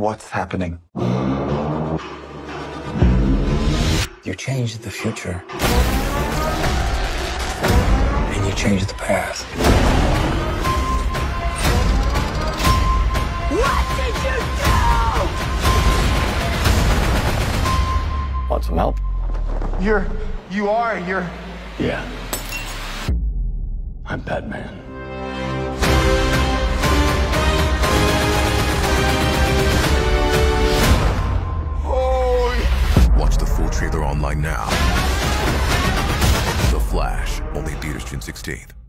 what's happening. You changed the future. And you changed the past. What did you do? Want some help? You're. You are. You're. Yeah. I'm Batman. Trailer online now. The Flash, only theaters June 16th.